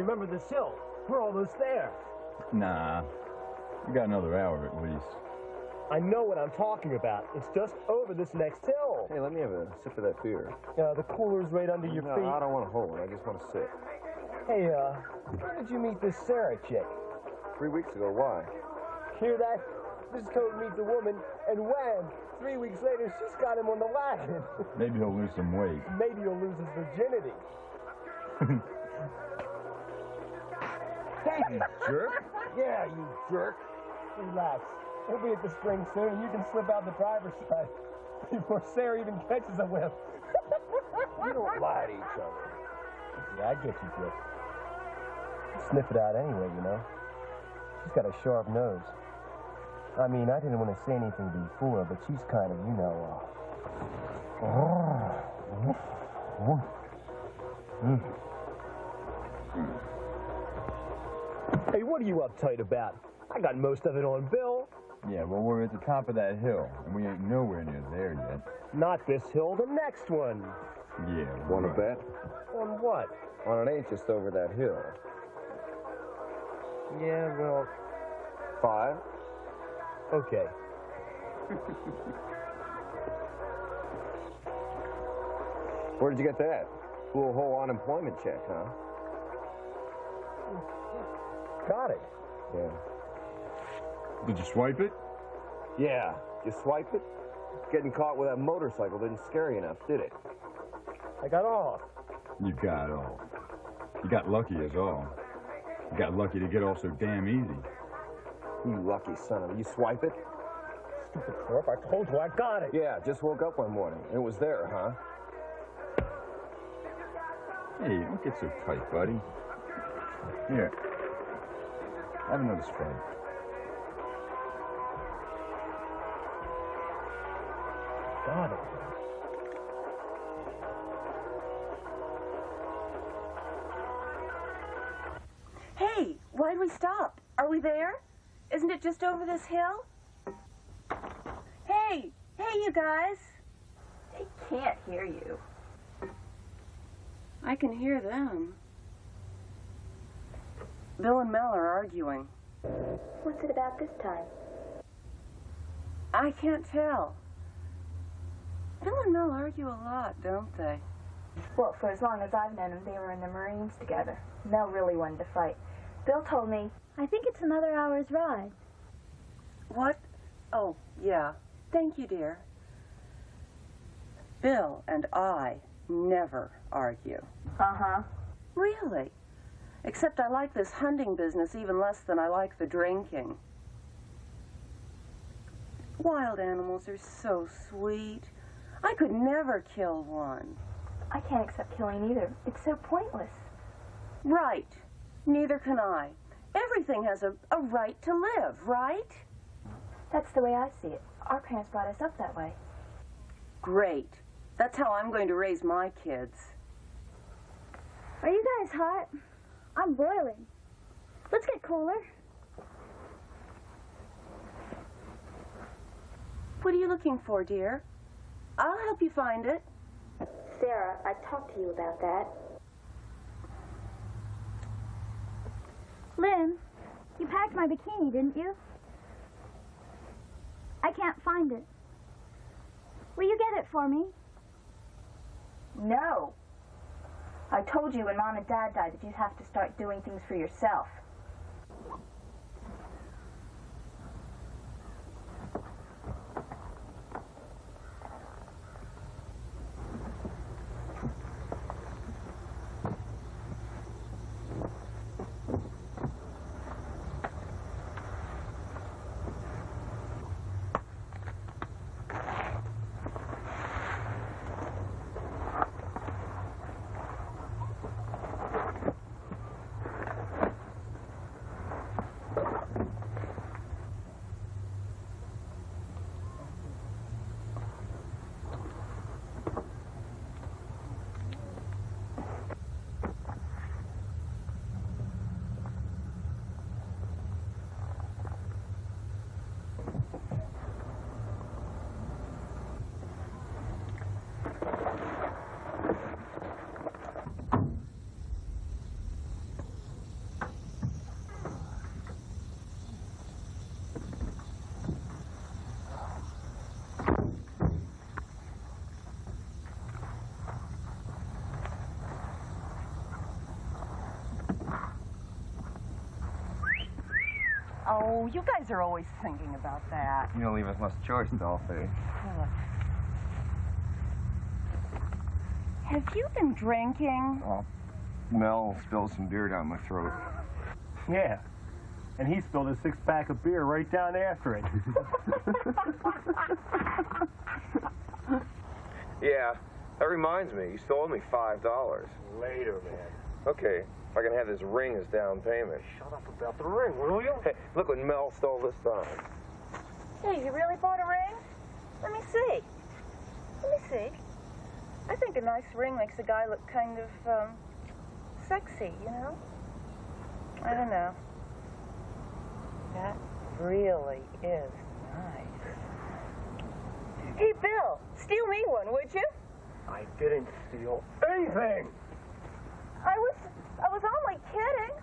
Hey, I remember the hill. We're almost there. Nah. We got another hour at least. I know what I'm talking about. It's just over this next hill. Hey, let me have a sip of that beer. Uh, the cooler's right under your no, feet. I don't want to hold it. I just want to sit. Hey, uh, where did you meet this Sarah chick? Three weeks ago. Why? Hear that? This code meets a woman, and wham! Three weeks later, she's got him on the wagon. Maybe he'll lose some weight. Maybe he'll lose his virginity. hey, you jerk! Yeah, you jerk. Relax. We'll be at the spring soon, and you can slip out the driver's side before Sarah even catches a whiff. you don't lie to each other. Yeah, I get you, Brick. Sniff it out anyway, you know. She's got a sharp nose. I mean, I didn't want to say anything before, but she's kind of, you know, uh... Hey, what are you uptight about? I got most of it on Bill. Yeah, well, we're at the top of that hill, and we ain't nowhere near there yet. Not this hill, the next one. Yeah. Want right. to bet? On what? On it ain't just over that hill. Yeah, well... Five? Okay. Where did you get that? Little whole unemployment check, huh? Got it. Yeah. Did you swipe it? Yeah. You swipe it? Getting caught with that motorcycle didn't scare you enough, did it? I got off. You got off. You got lucky is all. You got lucky to get off so damn easy. You lucky son of a... You swipe it? Stupid twerp, I told you I got it. Yeah, just woke up one morning. and It was there, huh? Hey, don't get so tight, buddy. Here. Have another strike. Got it. Hey, why'd we stop? Are we there? Isn't it just over this hill? Hey, hey, you guys. They can't hear you. I can hear them. Bill and Mel are arguing. What's it about this time? I can't tell. Bill and Mel argue a lot, don't they? Well, for as long as I've known them, they were in the Marines together. Mel really wanted to fight. Bill told me, I think it's another hour's ride. What? Oh, yeah. Thank you, dear. Bill and I never argue. Uh-huh. Really? Except I like this hunting business even less than I like the drinking. Wild animals are so sweet. I could never kill one. I can't accept killing either. It's so pointless. Right. Neither can I. Everything has a, a right to live, right? That's the way I see it. Our parents brought us up that way. Great. That's how I'm going to raise my kids. Are you guys hot? I'm boiling. Let's get cooler. What are you looking for, dear? I'll help you find it. Sarah, I talked to you about that. Lynn, you packed my bikini, didn't you? I can't find it. Will you get it for me? No. I told you when Mom and Dad died that you'd have to start doing things for yourself. Oh, you guys are always thinking about that. You don't leave us much choice, Dolphy. Have you been drinking? Oh, Mel spilled some beer down my throat. Yeah. And he spilled a six pack of beer right down after it. Yeah, that reminds me. You still owe me five dollars. Later, man. Okay, if I can have this ring as down payment. Shut up about the ring, will you? Hey, look what Mel stole this time. Hey, you really bought a ring? Let me see. Let me see. I think a nice ring makes a guy look kind of, um, sexy, you know? I don't know. That really is nice. Hey, Bill, steal me one, would you? I didn't steal anything. I was, I was only kidding.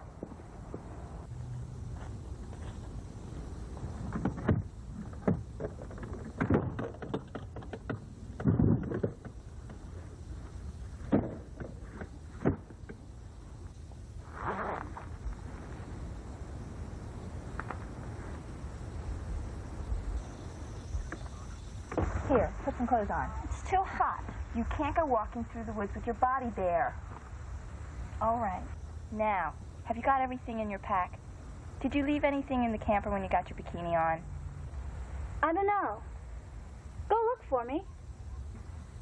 Here, put some clothes on. It's too hot. You can't go walking through the woods with your body bare. All right. Now, have you got everything in your pack? Did you leave anything in the camper when you got your bikini on? I don't know. Go look for me.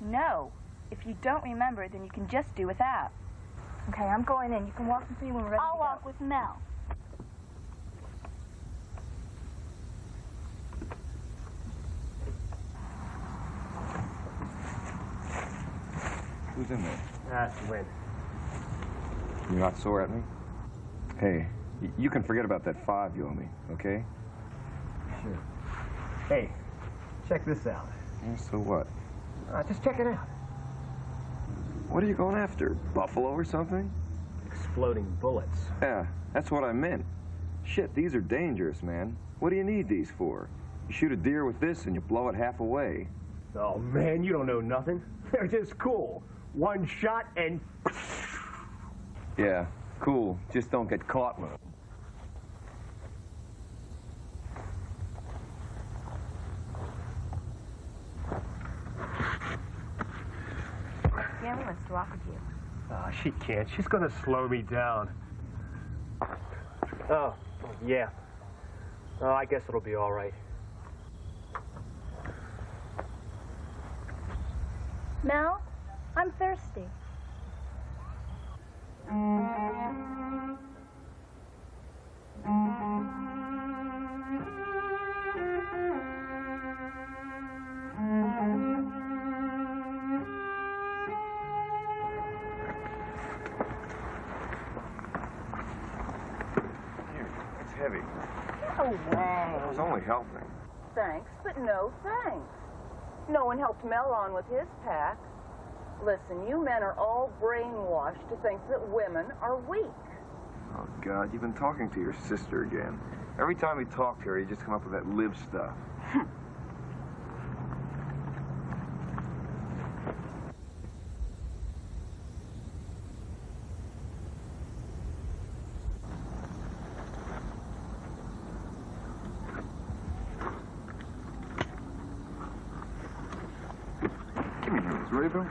No. If you don't remember, then you can just do without. Okay, I'm going in. You can walk with me when we're ready I'll to go. walk with Mel. Who's in there? That's Win. You're not sore at me? Hey, you can forget about that five you owe me, okay? Sure. Hey, check this out. Yeah, so what? Uh, just check it out. What are you going after? Buffalo or something? Exploding bullets. Yeah, that's what I meant. Shit, these are dangerous, man. What do you need these for? You shoot a deer with this and you blow it half away. Oh, man, you don't know nothing. They're just cool. One shot and Yeah, cool. Just don't get caught with 'em. Gammy wants to walk with you. Oh, she can't. She's gonna slow me down. Oh, yeah. Oh, I guess it'll be all right. Mel, I'm thirsty. Heavy. Oh, way. I was only helping. Thanks, but no thanks. No one helped Mel on with his pack. Listen, you men are all brainwashed to think that women are weak. Oh, God, you've been talking to your sister again. Every time we talk to her, you just come up with that live stuff. Give me those, will you, Bill?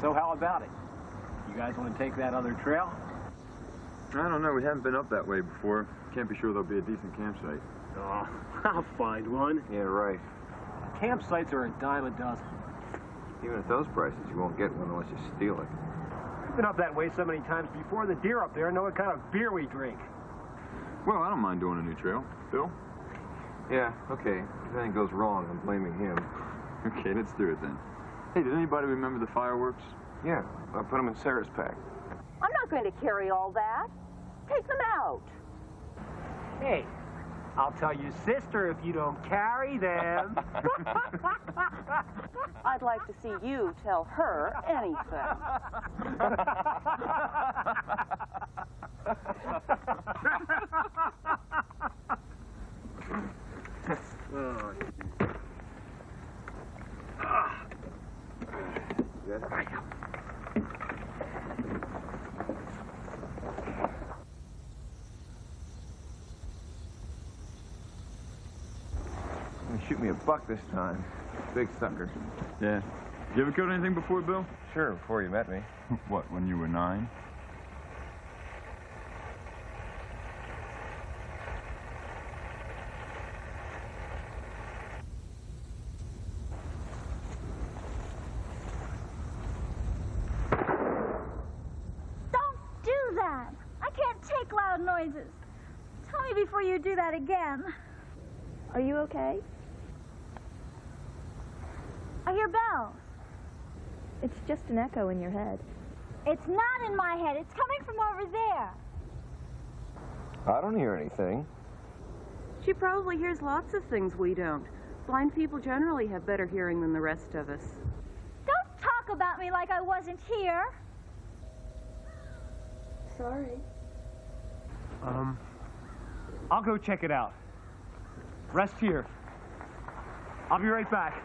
So how about it? You guys want to take that other trail? I don't know. We haven't been up that way before. Can't be sure there'll be a decent campsite. Oh, I'll find one. Yeah, right. Campsites are a dime a dozen. Even at those prices, you won't get one unless you steal it. Been up that way so many times before. The deer up there know what kind of beer we drink. Well, I don't mind doing a new trail. Bill? Yeah, okay. If anything goes wrong, I'm blaming him. Okay, let's do it then. Hey, did anybody remember the fireworks? Yeah, I'll put them in Sarah's pack. I'm not going to carry all that. Take them out. Hey, I'll tell your sister if you don't carry them. I'd like to see you tell her anything. Yes? Oh, me a buck this time. Big sucker. Yeah. You ever killed anything before, Bill? Sure, before you met me. what, when you were nine? Don't do that. I can't take loud noises. Tell me before you do that again. Are you okay? I hear bells. It's just an echo in your head. It's not in my head. It's coming from over there. I don't hear anything. She probably hears lots of things we don't. Blind people generally have better hearing than the rest of us. Don't talk about me like I wasn't here. Sorry. Um, I'll go check it out. Rest here. I'll be right back.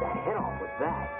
Knocked head off with that.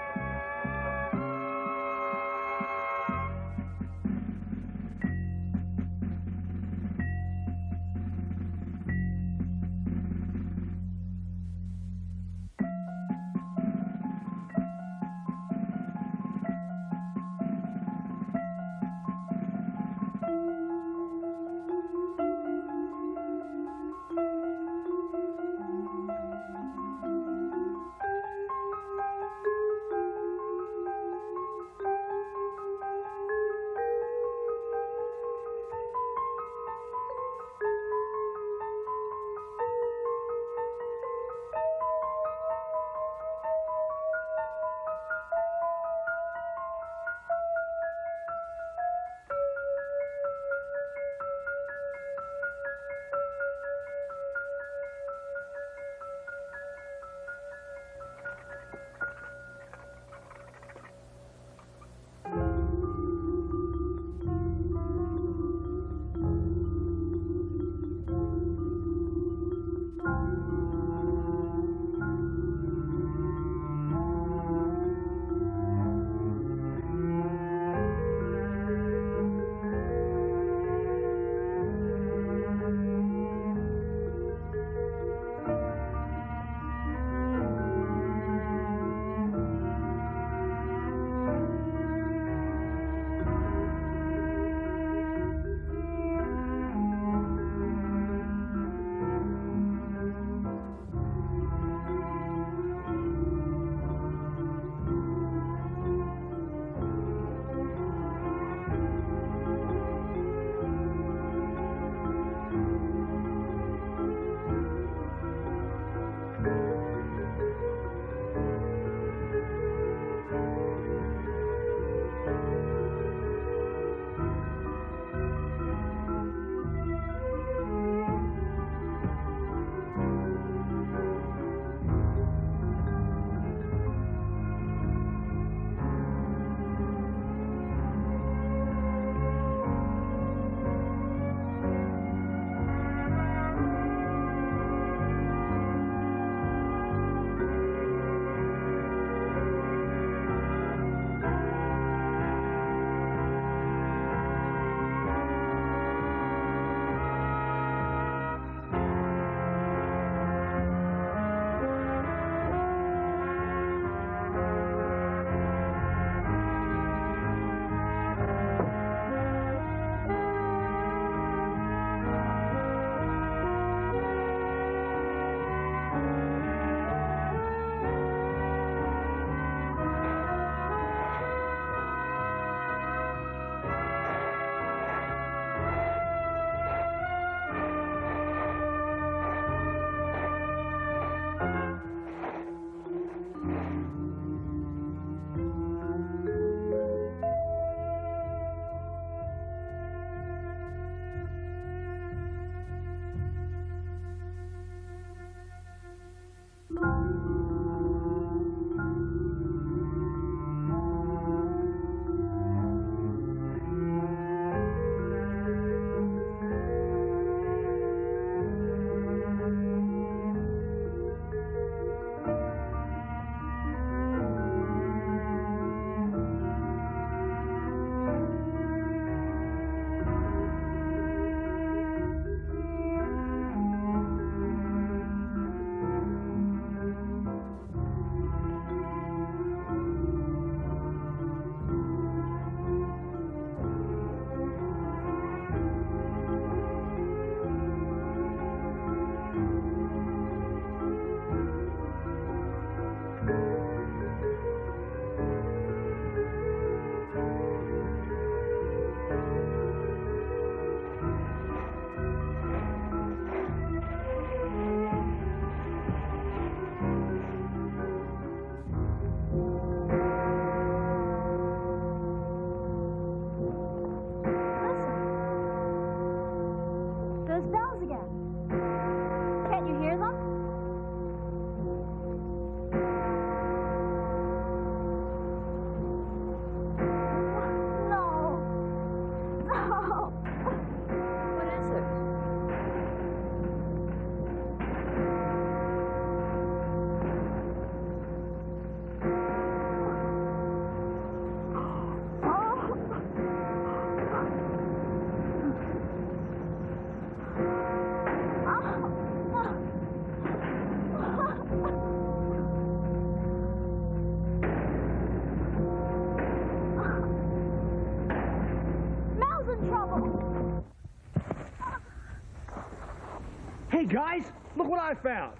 Guys, look what I found.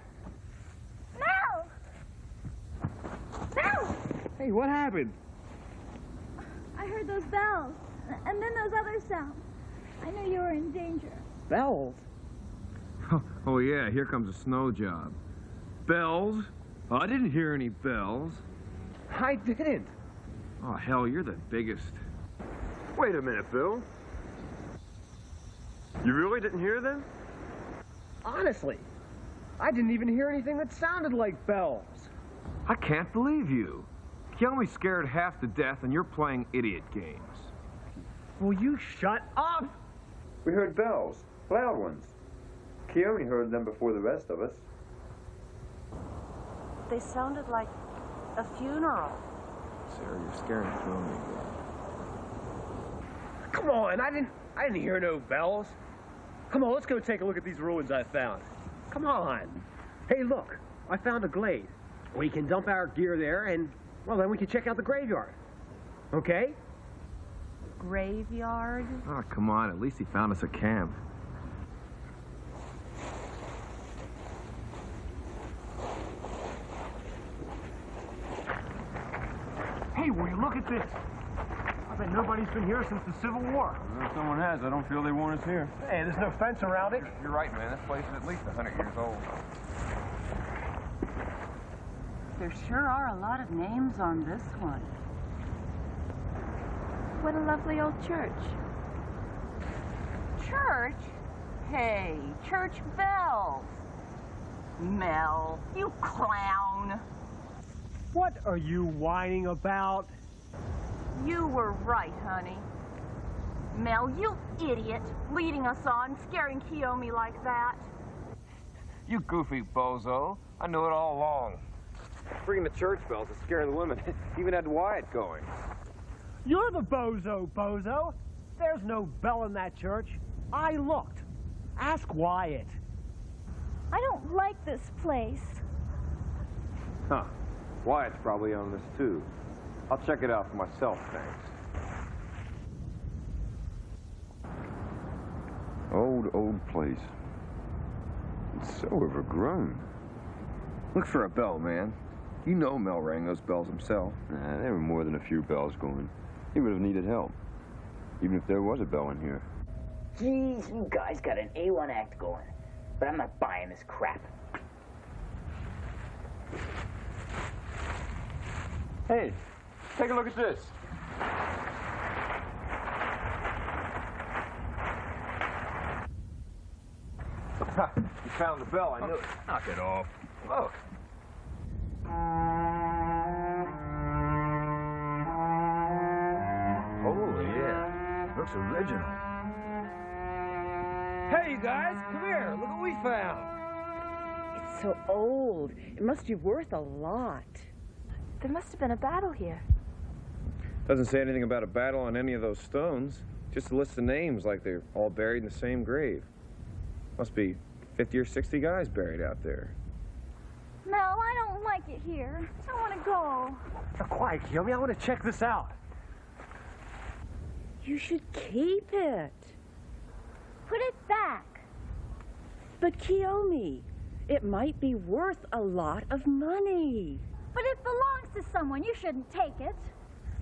Mel! Mel! Hey, what happened? I heard those bells, and then those other sounds. I knew you were in danger. Bells? Oh, yeah, here comes a snow job. Bells? Oh, I didn't hear any bells. I didn't. Oh, hell, you're the biggest. Wait a minute, Bill. You really didn't hear them? Honestly, I didn't even hear anything that sounded like bells. I can't believe you. Kiyomi's scared half to death, and you're playing idiot games. Will you shut up? We heard bells, loud ones. Kiyomi heard them before the rest of us. They sounded like a funeral. Sarah, you're scaring Kiyomi again. Come on, I didn't I didn't hear no bells. Come on, let's go take a look at these ruins I found. Come on. Hey, look, I found a glade. We can dump our gear there and well then we can check out the graveyard. Okay? Graveyard? Oh, come on. At least he found us a camp. Hey, will you look at this? I bet nobody's been here since the Civil War. If someone has, I don't feel they want us here. Hey, there's no fence around it. You're right, man. This place is at least 100 years old. There sure are a lot of names on this one. What a lovely old church. Church? Hey, church bells. Mel, you clown. What are you whining about? You were right, honey. Mel, you idiot, leading us on, scaring Kiyomi like that. You goofy bozo. I knew it all along. Bringing the church bells is scaring the women. Even had Wyatt going. You're the bozo, bozo. There's no bell in that church. I looked. Ask Wyatt. I don't like this place. Huh. Wyatt's probably on this too. I'll check it out for myself, thanks. Old, old place. It's so overgrown. Look for a bell, man. You know Mel rang those bells himself. Nah, there were more than a few bells going. He would have needed help. Even if there was a bell in here. Geez, you guys got an A1 act going. But I'm not buying this crap. Hey, take a look at this. you found the bell, I knew it. Oh, knock it off. Look. Holy yeah. Looks original. Hey, you guys, come here. Look what we found. It's so old. It must be worth a lot. There must have been a battle here. Doesn't say anything about a battle on any of those stones. Just a list of names like they're all buried in the same grave. Must be 50 or 60 guys buried out there. Mel, I don't like it here. I want to go. Now, quiet, Kiyomi. I want to check this out. You should keep it. Put it back. But Kiyomi, it might be worth a lot of money. But it belongs to someone. You shouldn't take it.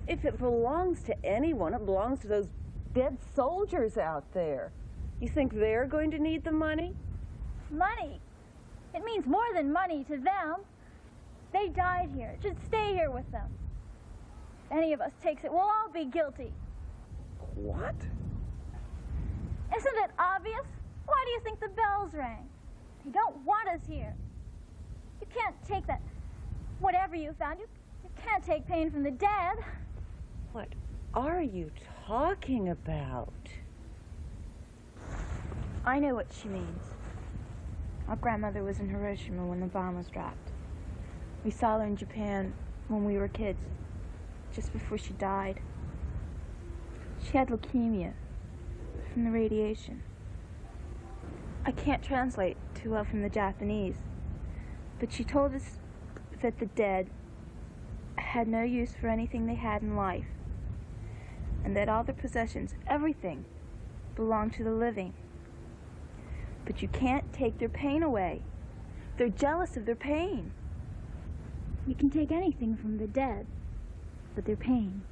If it belongs to anyone, it belongs to those dead soldiers out there. You think they're going to need the money? Money. It means more than money to them. They died here. It should stay here with them. If any of us takes it, we'll all be guilty. What? Isn't it obvious? Why do you think the bells rang? They don't want us here. You can't take that. Whatever you found, you, you can't take pain from the dead. What are you talking about? I know what she means. Our grandmother was in Hiroshima when the bomb was dropped. We saw her in Japan when we were kids, just before she died. She had leukemia from the radiation. I can't translate too well from the Japanese, but she told us that the dead had no use for anything they had in life, and that all their possessions, everything, belong to the living. But you can't take their pain away. They're jealous of their pain. You can take anything from the dead, but their pain.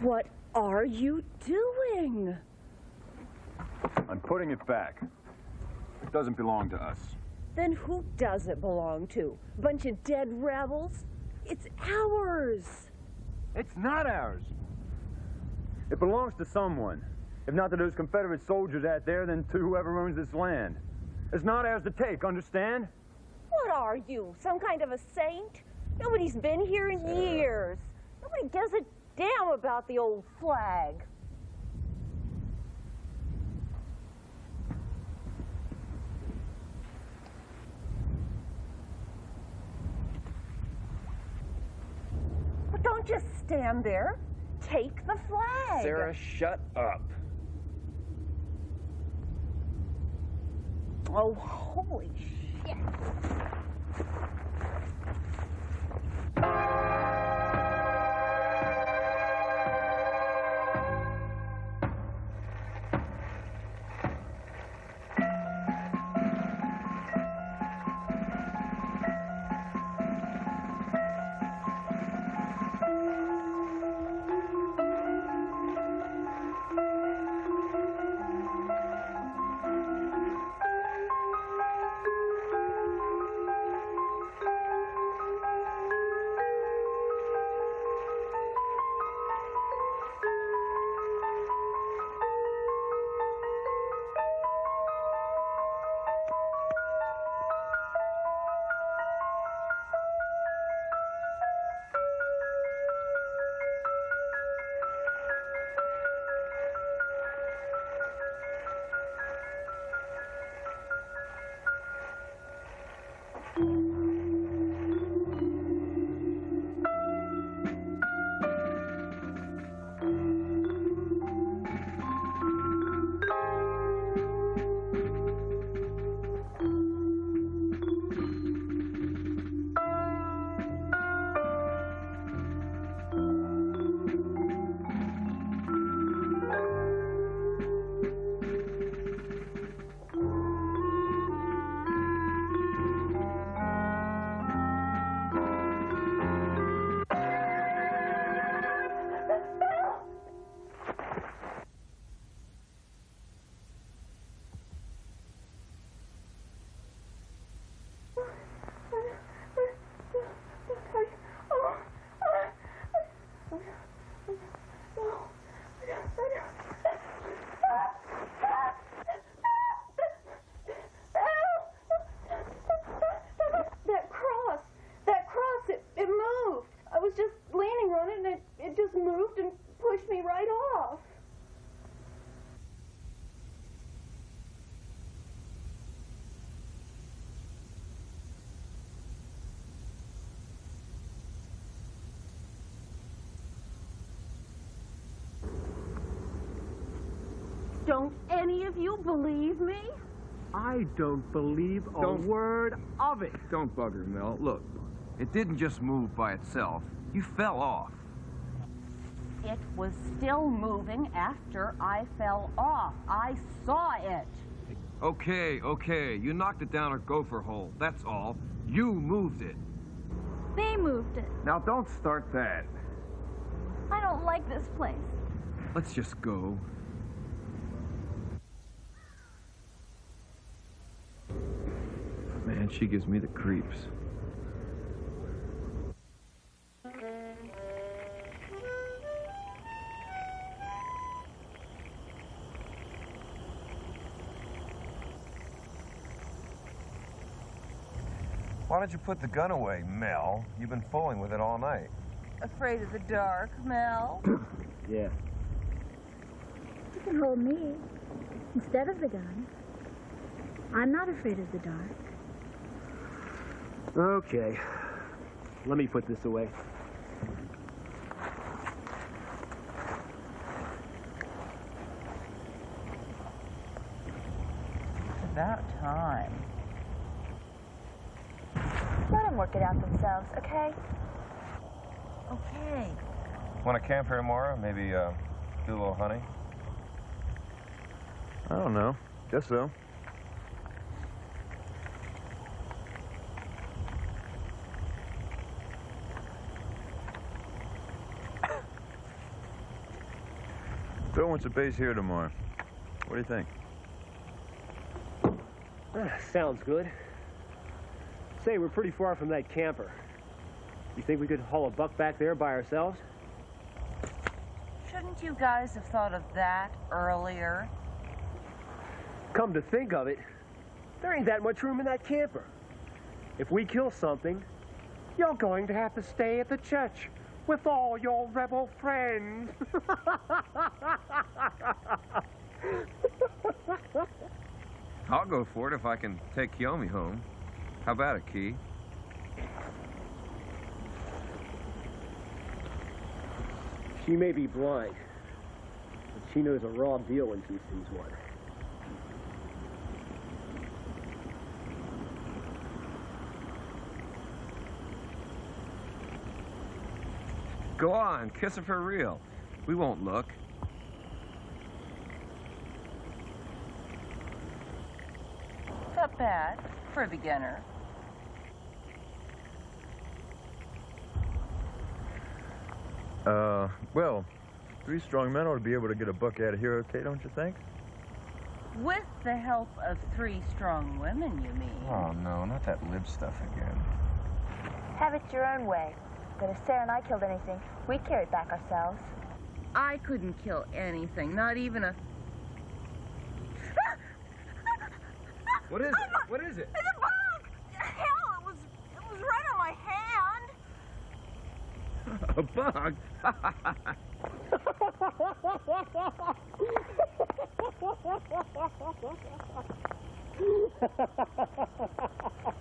What are you doing? I'm putting it back. It doesn't belong to us. Then who does it belong to? Bunch of dead rebels? It's ours. It's not ours. It belongs to someone. If not to those Confederate soldiers out there, then to whoever owns this land. It's not ours to take, understand? What are you, some kind of a saint? Nobody's been here in uh. years. Nobody gives a damn about the old flag. Don't just stand there. Take the flag. Sarah, shut up. Oh, holy shit. Don't any of you believe me? I don't believe a Don't- word of it. Don't bug her, Mel. Look, it didn't just move by itself. You fell off. It was still moving after I fell off. I saw it. Okay, okay. You knocked it down a gopher hole. That's all. You moved it. They moved it. Now, don't start that. I don't like this place. Let's just go. Man, she gives me the creeps. Why don't you put the gun away, Mel? You've been fooling with it all night. Afraid of the dark, Mel? Yeah. You can hold me instead of the gun. I'm not afraid of the dark. Okay. Let me put this away. About time. Let them work it out themselves, okay? Okay. Want to camp here tomorrow? Maybe uh, do a little hunting? I don't know. Guess so. Wants a base here tomorrow. What do you think? Ah, sounds good. Say, we're pretty far from that camper. You think we could haul a buck back there by ourselves? Shouldn't you guys have thought of that earlier? Come to think of it, there ain't that much room in that camper. If we kill something, you're going to have to stay at the church with all your rebel friends. I'll go for it if I can take Kiyomi home. How about it, Key? she may be blind, but she knows a raw deal when she sees one. Go on, kiss her for real. We won't look. Not bad for a beginner. Uh, well, three strong men ought to be able to get a buck out of here, okay, don't you think? With the help of three strong women, you mean? Oh, no, not that lib stuff again. Have it your own way. But if Sarah and I killed anything, we'd carry it back ourselves. I couldn't kill anything, not even a... What is it? What is it? It's a bug! Hell, it was, it was right on my hand. A bug?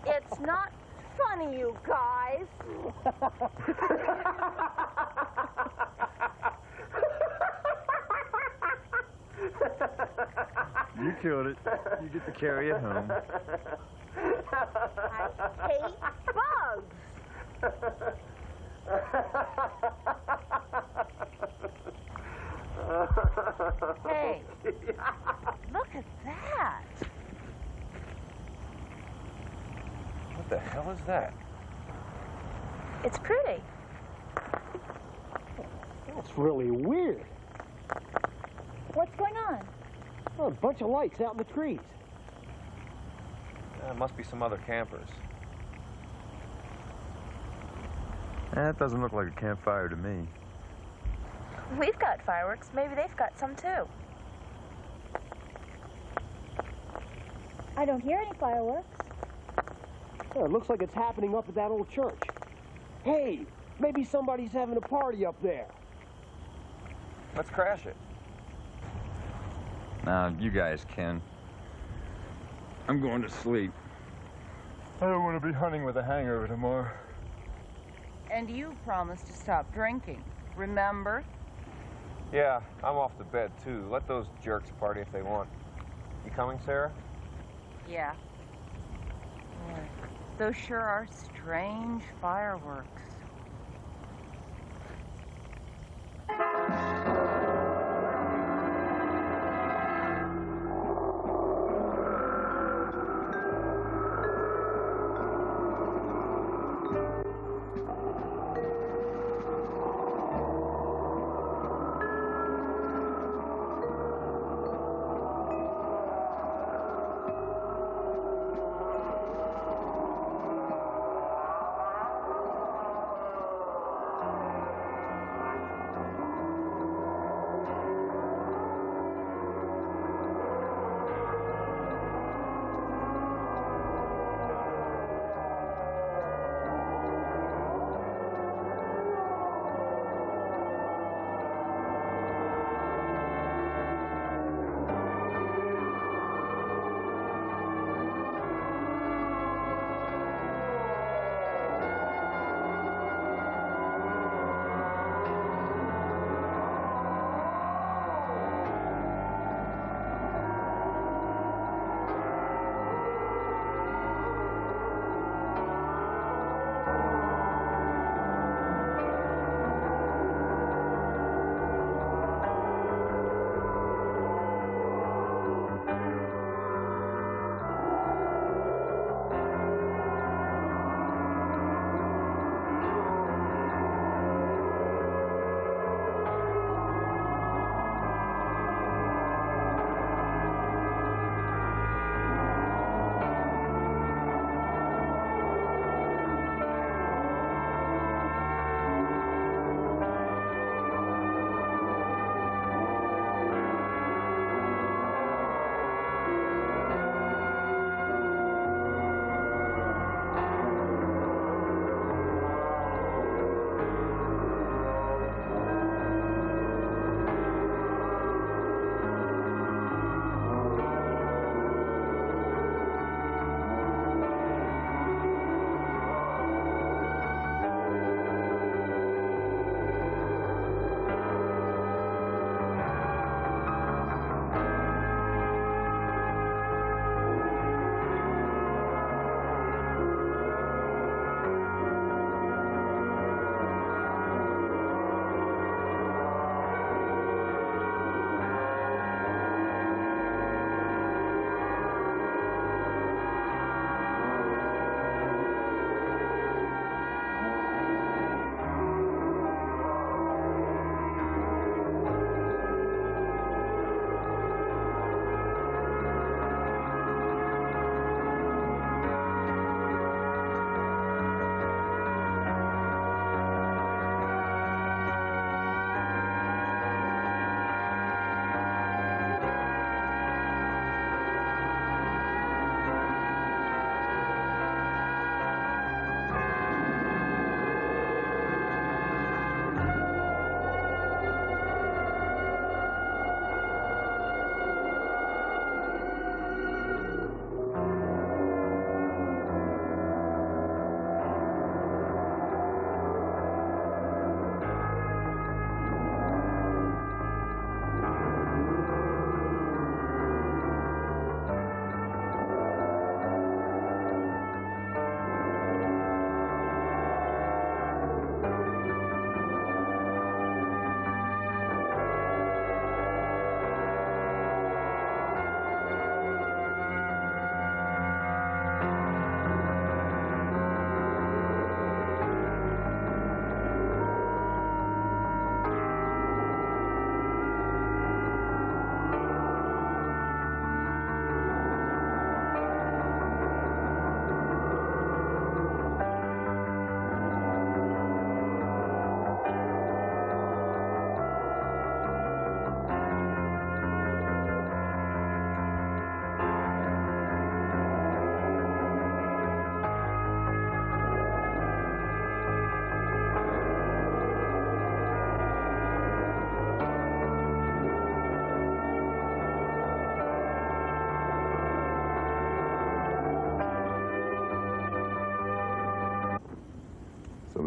It's not funny, you guys. You killed it. You get to carry it home. I hate bugs. Hey, look at that. What the hell is that? It's pretty. That's really weird. What's going on? Oh, a bunch of lights out in the trees. Uh, must be some other campers. That doesn't look like a campfire to me. We've got fireworks. Maybe they've got some too. I don't hear any fireworks. Yeah, it looks like it's happening up at that old church. Hey, maybe somebody's having a party up there. Let's crash it. Now, you guys can. I'm going to sleep. I don't want to be hunting with a hangover tomorrow. And you promised to stop drinking, remember? Yeah, I'm off to bed, too. Let those jerks party if they want. You coming, Sarah? Yeah. Boy, Those sure are strange fireworks.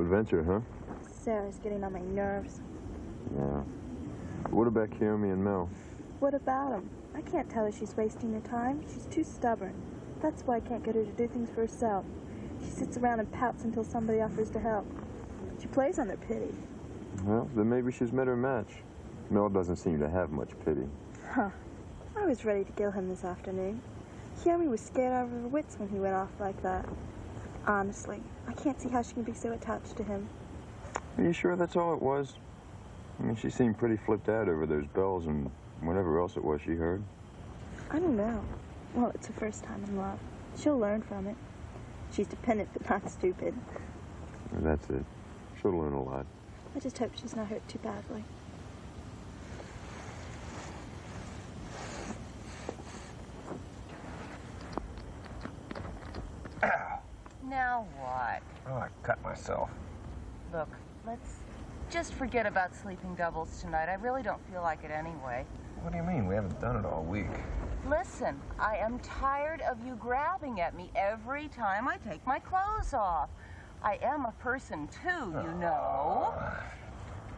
Adventure, huh? Sarah's getting on my nerves. Yeah. What about Kiyomi and Mel? What about him? I can't tell her she's wasting her time. She's too stubborn. That's why I can't get her to do things for herself. She sits around and pouts until somebody offers to help. She plays on their pity. Well, then maybe she's met her match. Mel doesn't seem to have much pity. Huh. I was ready to kill him this afternoon. Kiyomi was scared out of her wits when he went off like that. Honestly, I can't see how she can be so attached to him. Are you sure that's all it was? I mean, she seemed pretty flipped out over those bells and whatever else it was she heard. I don't know. Well, it's her first time in love. She'll learn from it. She's dependent but not stupid. That's it. She'll learn a lot. I just hope she's not hurt too badly. Now what? Oh, I cut myself. Look, let's just forget about sleeping doubles tonight. I really don't feel like it anyway. What do you mean? We haven't done it all week. Listen, I am tired of you grabbing at me every time I take my clothes off. I am a person too, you ah. know.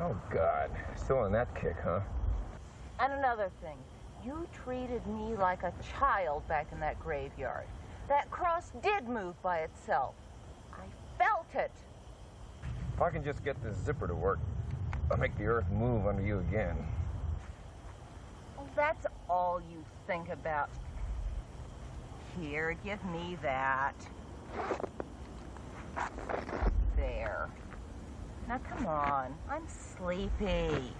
Oh, God. Still on that kick, huh? And another thing, you treated me like a child back in that graveyard. That cross did move by itself. It. If I can just get this zipper to work, I'll make the earth move under you again. Oh, that's all you think about. Here, give me that. There. Now come on, I'm sleepy.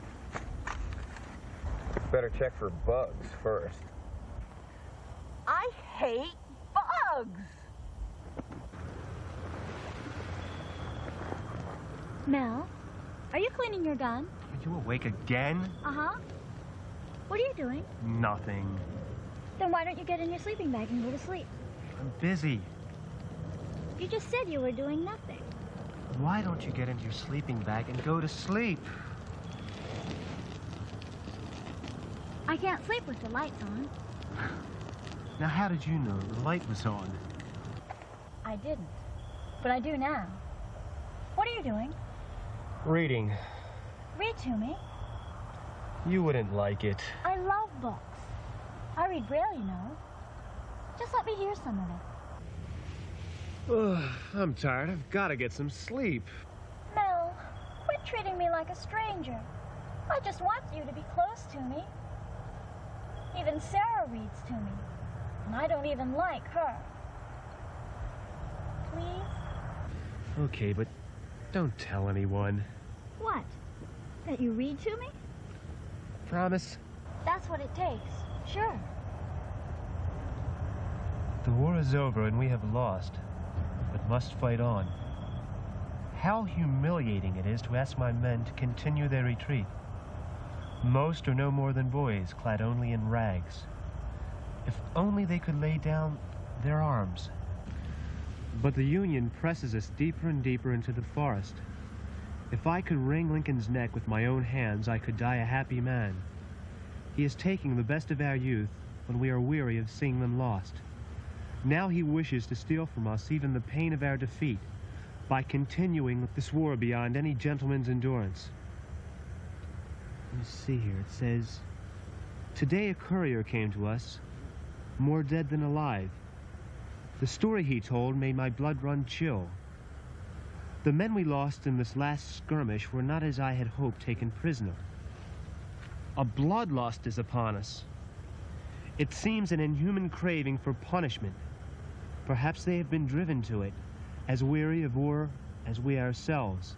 Better check for bugs first. I hate bugs. Mel, are you cleaning your gun? Are you awake again? Uh-huh. What are you doing? Nothing. Then why don't you get in your sleeping bag and go to sleep? I'm busy. You just said you were doing nothing. Why don't you get into your sleeping bag and go to sleep? I can't sleep with the lights on. Now, how did you know the light was on? I didn't. But I do now. What are you doing? Reading. Read to me. You wouldn't like it. I love books. I read Braille, you know. Just let me hear some of it. Ugh, I'm tired. I've got to get some sleep. Mel, quit treating me like a stranger. I just want you to be close to me. Even Sarah reads to me. And I don't even like her. Please? Okay, but don't tell anyone. What? That you read to me? Promise? That's what it takes. Sure. The war is over and we have lost, but must fight on. How humiliating it is to ask my men to continue their retreat. Most are no more than boys, clad only in rags. If only they could lay down their arms. But the Union presses us deeper and deeper into the forest. If I could wring Lincoln's neck with my own hands, I could die a happy man. He is taking the best of our youth when we are weary of seeing them lost. Now he wishes to steal from us even the pain of our defeat by continuing this war beyond any gentleman's endurance. Let me see here. It says, Today a courier came to us, more dead than alive. The story he told made my blood run chill. The men we lost in this last skirmish were not as I had hoped taken prisoner. A bloodlust is upon us. It seems an inhuman craving for punishment. Perhaps they have been driven to it, as weary of war as we ourselves.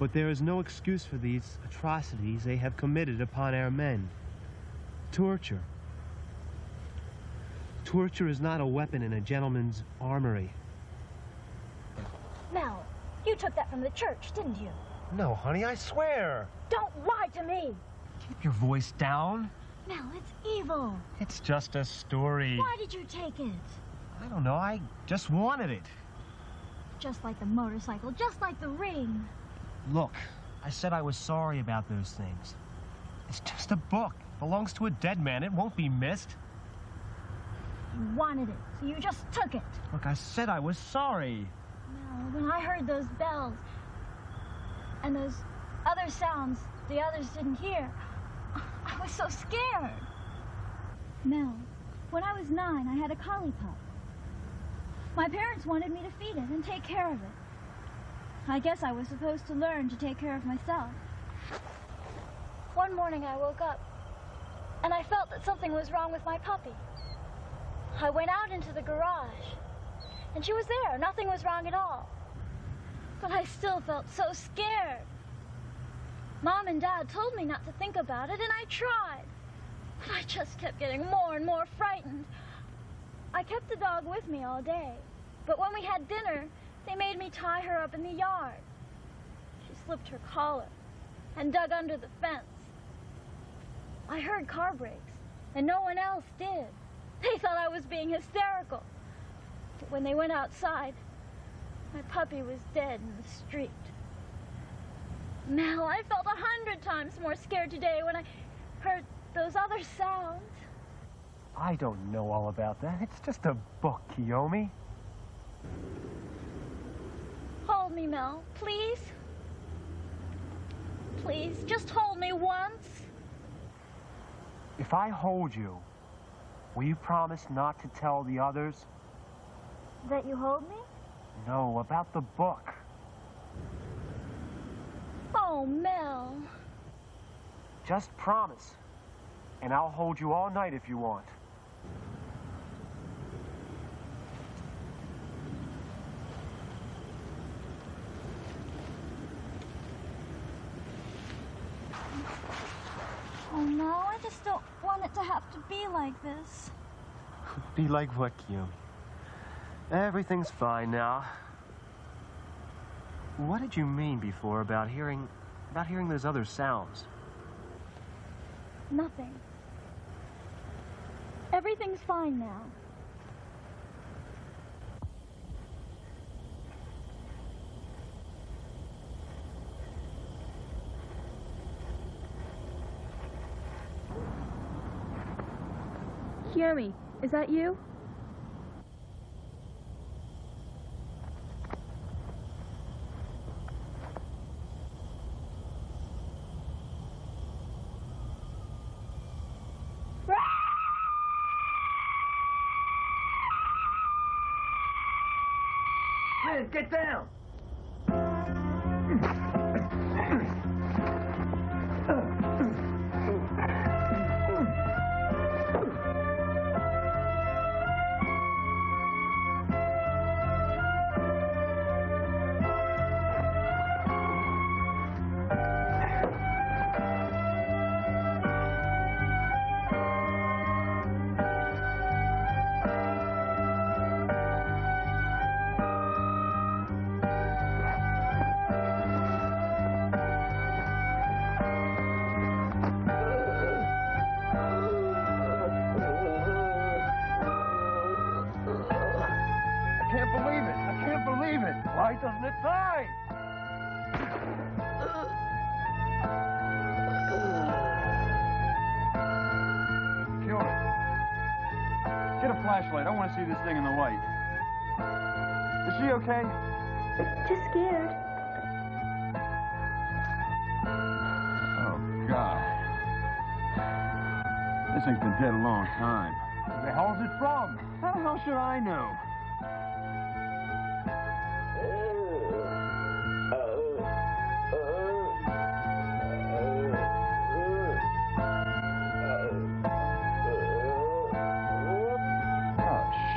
But there is no excuse for these atrocities they have committed upon our men. Torture. Torture is not a weapon in a gentleman's armory. Mel, you took that from the church, didn't you? No, honey, I swear. Don't lie to me. Keep your voice down. Mel, it's evil. It's just a story. Why did you take it? I don't know. I just wanted it. Just like the motorcycle, just like the ring. Look, I said I was sorry about those things. It's just a book. Belongs to a dead man. It won't be missed. You wanted it, so you just took it. Look, I said I was sorry. When I heard those bells and those other sounds the others didn't hear, I was so scared. Mel, when I was nine, I had a collie pup. My parents wanted me to feed it and take care of it. I guess I was supposed to learn to take care of myself. One morning I woke up and I felt that something was wrong with my puppy. I went out into the garage and she was there. Nothing was wrong at all. But I still felt so scared. Mom and Dad told me not to think about it and I tried. But I just kept getting more and more frightened. I kept the dog with me all day. But when we had dinner, they made me tie her up in the yard. She slipped her collar and dug under the fence. I heard car brakes, and no one else did. They thought I was being hysterical. When they went outside, my puppy was dead in the street. Mel, I felt a hundred times more scared today when I heard those other sounds. I don't know all about that. It's just a book, Kiyomi. Hold me, Mel, please. Please, just hold me once. If I hold you, will you promise not to tell the others? That you hold me? No, about the book. Oh, Mel. Just promise. And I'll hold you all night if you want. Oh, no, I just don't want it to have to be like this. Be like what, Kiyomi? Everything's fine now. What did you mean before about hearing... about hearing those other sounds? Nothing. Everything's fine now. Kiyomi, is that you?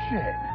Shit.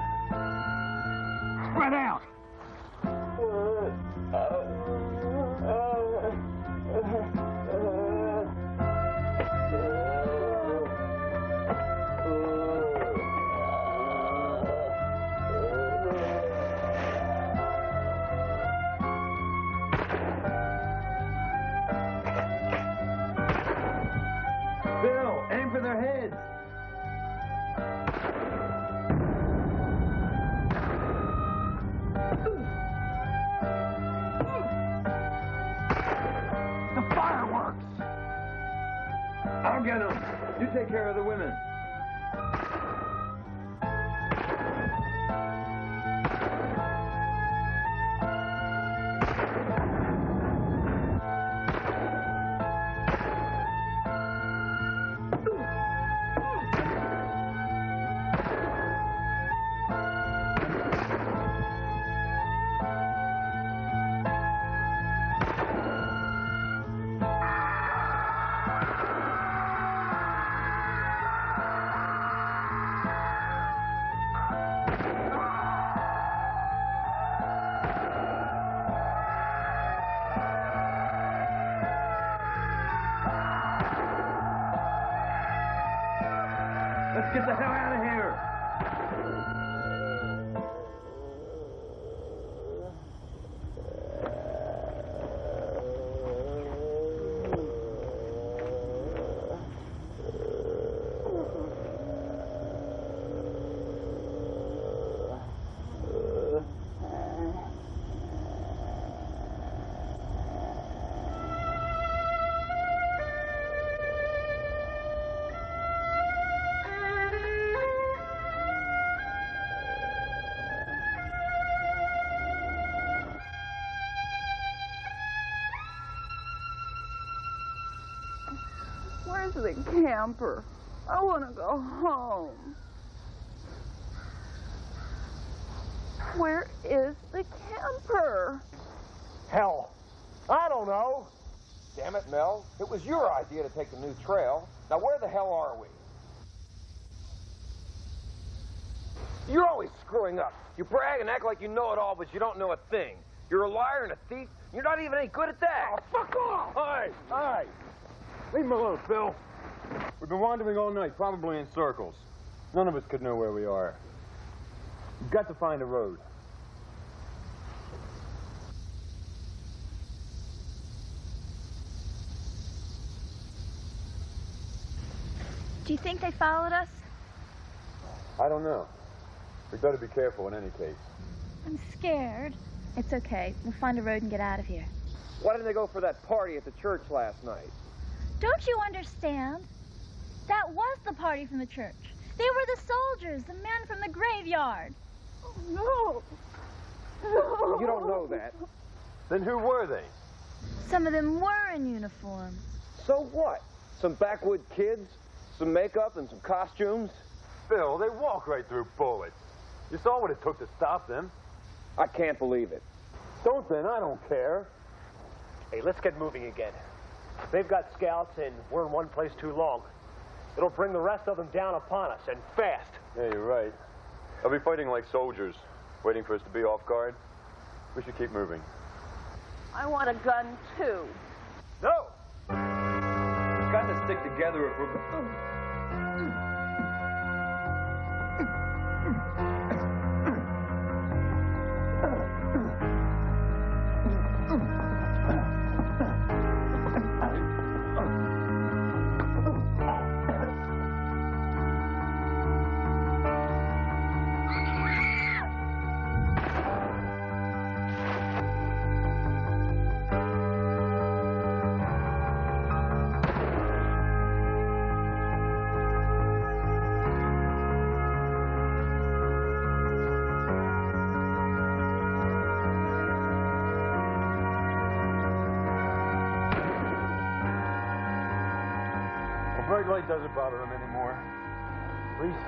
Where's the camper? I want to go home. Where is the camper? Hell, I don't know. Damn it, Mel. It was your idea to take the new trail. Now, where the hell are we? You're always screwing up. You brag and act like you know it all, but you don't know a thing. You're a liar and a thief. You're not even any good at that. Oh, fuck off! Hey, hey! Leave him alone, Phil. We've been wandering all night, probably in circles. None of us could know where we are. We've got to find a road. Do you think they followed us? I don't know. We better be careful in any case. I'm scared. It's okay. We'll find a road and get out of here. Why didn't they go for that party at the church last night? Don't you understand? That was the party from the church. They were the soldiers, the men from the graveyard. Oh, no. No. You don't know that. Then who were they? Some of them were in uniform. So what? Some backwood kids? Some makeup and some costumes? Phil, they walk right through bullets. You saw what it took to stop them. I can't believe it. Don't then, I don't care. Hey, let's get moving again. They've got scouts, and we're in one place too long. It'll bring the rest of them down upon us, and fast. Yeah, you're right. They'll be fighting like soldiers, waiting for us to be off guard. We should keep moving. I want a gun, too. No! We've got to stick together if we're... Oh.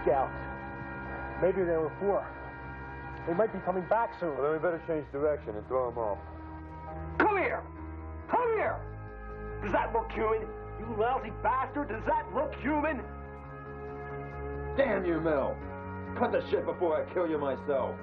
Scouts. Maybe there were four. They might be coming back soon. Well, then we better change direction and throw them off. Come here! Come here! Does that look human? You lousy bastard, does that look human? Damn you, Mel! Cut the shit before I kill you myself.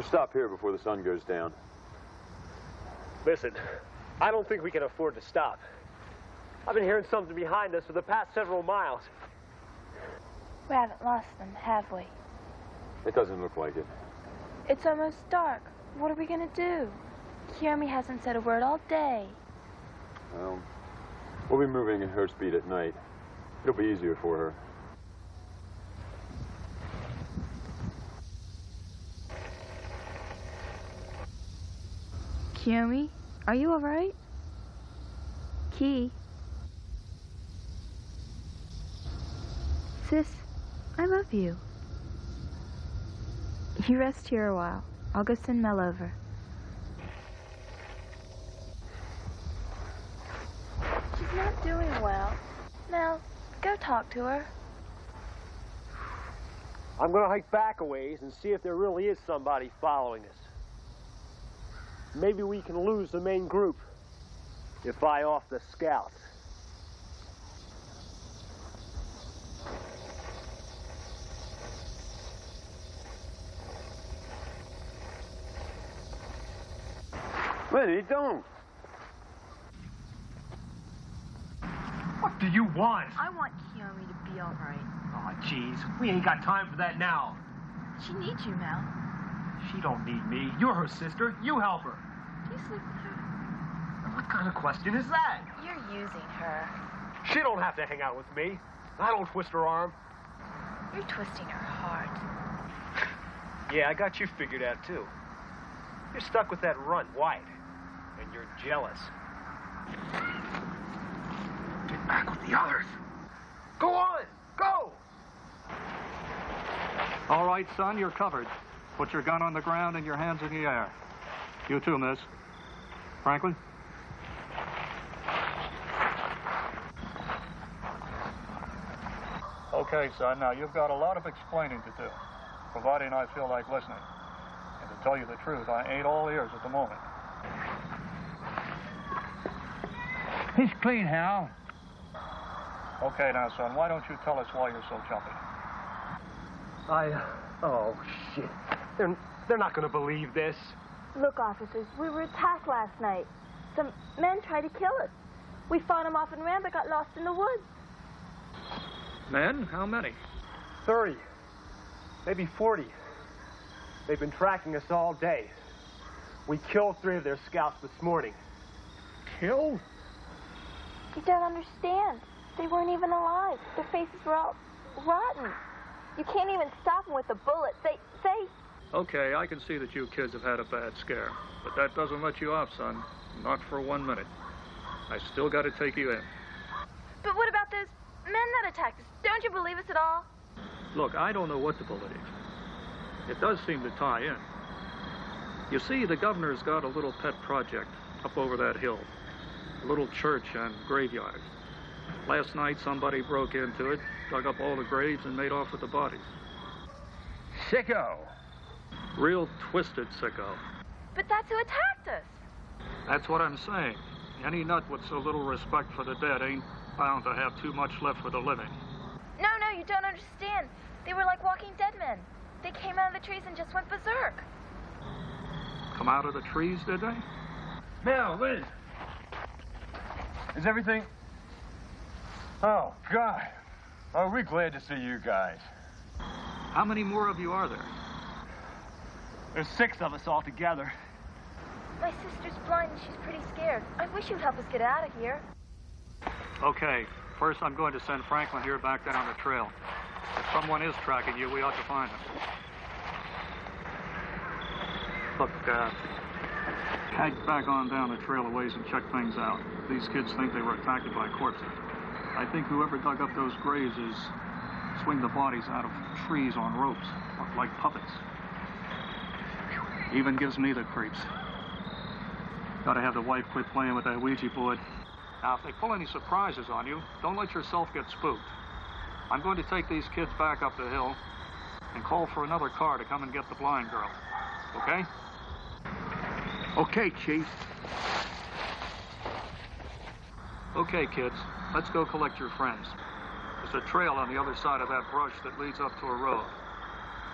We'll stop here before the sun goes down. Listen, I don't think we can afford to stop. I've been hearing something behind us for the past several miles. We haven't lost them, have we? It doesn't look like it. It's almost dark. What are we gonna do? Kiyomi hasn't said a word all day. Well, we'll be moving at her speed at night. It'll be easier for her. Kiyomi, are you all right? Key. Sis, I love you. You rest here a while. I'll go send Mel over. She's not doing well. Mel, go talk to her. I'm gonna hike back a ways and see if there really is somebody following us. Maybe we can lose the main group if I off the scout. What are you doing? What do you want? I want Kiyomi to be all right. Aw, oh, jeez. We ain't got time for that now. She needs you, Mel. She don't need me. You're her sister. You help her. Do you sleep with her? What kind of question is that? You're using her. She don't have to hang out with me. I don't twist her arm. You're twisting her heart. Yeah, I got you figured out, too. You're stuck with that runt, White. And you're jealous. Get back with the others. Go on! Go! All right, son, you're covered. Put your gun on the ground and your hands in the air. You too, miss. Franklin? Okay, son, now you've got a lot of explaining to do, providing I feel like listening. And to tell you the truth, I ain't all ears at the moment. He's clean, Hal. Okay, now, son, why don't you tell us why you're so jumpy? I... Oh, shit. They're, they're not gonna believe this. Look, officers, we were attacked last night. Some men tried to kill us. We fought them off and ran, but got lost in the woods. Men? How many? 30. Maybe 40. They've been tracking us all day. We killed three of their scouts this morning. Killed? You don't understand. They weren't even alive. Their faces were all rotten. You can't even stop them with a bullet. They, they... Okay, I can see that you kids have had a bad scare. But that doesn't let you off, son. Not for one minute. I still got to take you in. But what about those men that attacked us? Don't you believe us at all? Look, I don't know what to believe. It does seem to tie in. You see, the governor's got a little pet project up over that hill. A little church and graveyard. Last night, somebody broke into it, dug up all the graves, and made off with the bodies. Sicko. Real twisted sicko. But that's who attacked us. That's what I'm saying. Any nut with so little respect for the dead ain't bound to have too much left for the living. No, no, you don't understand. They were like walking dead men. They came out of the trees and just went berserk. Come out of the trees, did they? Mel, Liz. Is everything... Oh, God. Are we're glad to see you guys. How many more of you are there? There's six of us all together. My sister's blind and she's pretty scared. I wish you'd help us get out of here. Okay, first I'm going to send Franklin here back down the trail. If someone is tracking you, we ought to find him. Look, uh, hike back on down the trail a ways and check things out. These kids think they were attacked by corpses. I think whoever dug up those graves is swing the bodies out of trees on ropes, like puppets. Even gives me the creeps. Gotta have the wife quit playing with that Ouija board. Now, if they pull any surprises on you, don't let yourself get spooked. I'm going to take these kids back up the hill and call for another car to come and get the blind girl. Okay? Okay, Chief. Okay, kids. Let's go collect your friends. There's a trail on the other side of that brush that leads up to a road.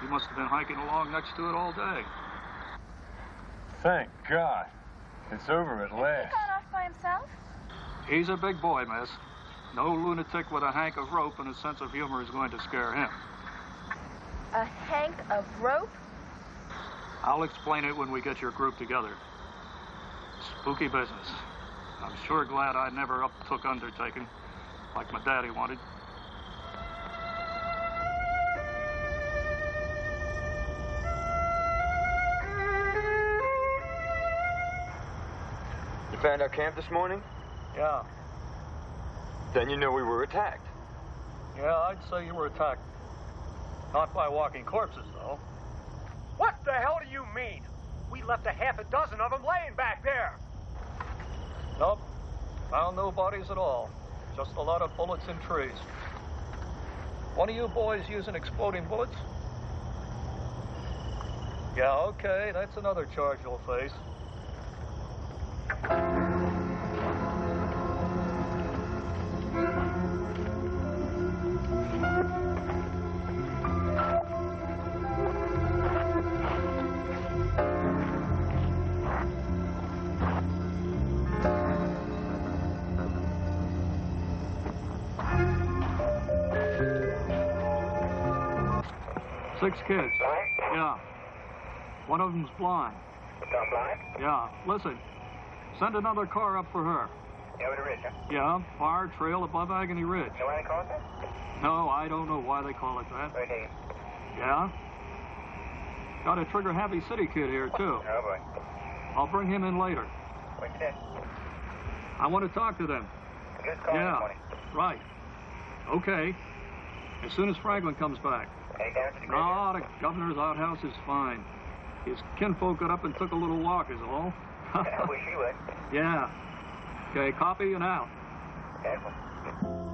You must have been hiking along next to it all day. Thank God. It's over at last. Gone off by himself? He's a big boy, miss. No lunatic with a hank of rope and a sense of humor is going to scare him. A hank of rope? I'll explain it when we get your group together. Spooky business. I'm sure glad I never uptook undertaking like my daddy wanted. You found our camp this morning? Yeah. Then you know we were attacked. Yeah, I'd say you were attacked. Not by walking corpses, though. What the hell do you mean? We left a half a dozen of them laying back there. Nope. Found no bodies at all. Just a lot of bullets in trees. One of you boys using exploding bullets? Yeah, okay. That's another charge you'll face. Kids. Yeah. One of them's blind. Blind? Yeah. Listen, send another car up for her. Yeah, with a ridge, huh? Yeah, fire trail above Agony Ridge. You know why they call it that? No, I don't know why they call it that. Hey. Yeah? Got a trigger happy city kid here, too. Oh, boy. I'll bring him in later. What's that? I want to talk to them. Just call Yeah. Right. Okay. As soon as Franklin comes back. Damage the governor's outhouse is fine. His kinfolk got up and took a little walk is all. I wish you would. yeah. Okay, copy and out. Careful.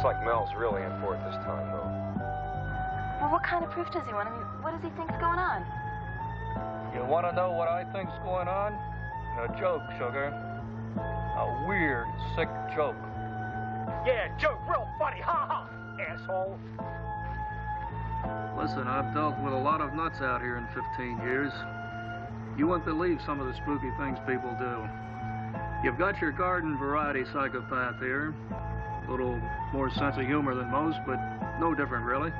Looks like Mel's really in for it this time, though. Well, what kind of proof does he want? I mean, what does he think's going on? You want to know what I think's going on? A joke, sugar. A weird, sick joke. Yeah, joke, real funny, ha ha, asshole. Listen, I've dealt with a lot of nuts out here in 15 years. You wouldn't believe some of the spooky things people do. You've got your garden variety psychopath here. A little more sense of humor than most, but no different, really.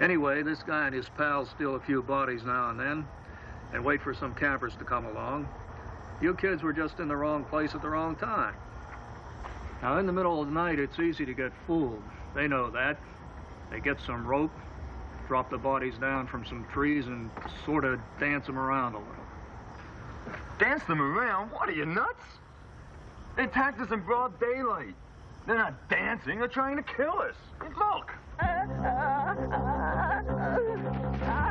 Anyway, this guy and his pals steal a few bodies now and then and wait for some campers to come along. You kids were just in the wrong place at the wrong time. Now, in the middle of the night, it's easy to get fooled. They know that. They get some rope, drop the bodies down from some trees, and sort of dance them around a little. Dance them around? What are you, nuts? They attacked us in broad daylight. They're not dancing, they're trying to kill us. Look!